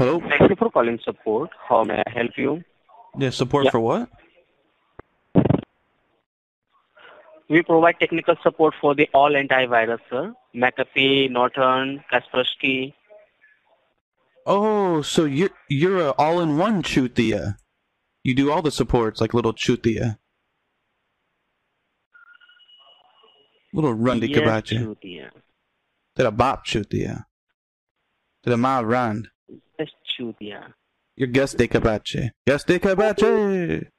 Hello? Thank you for calling support. How may I help you? Yeah, support Yeah. for what? We provide technical support for the all antivirus, sir. McAfee, Norton, Kaspersky. Oh, so you're you're a all-in-one chutia. You do all the supports like little chutia. Little rundi yes, kabache. Chutia. Did a bop chutia. Did a ma rand. Chutia. Your guest de kabache. Guest de kabache.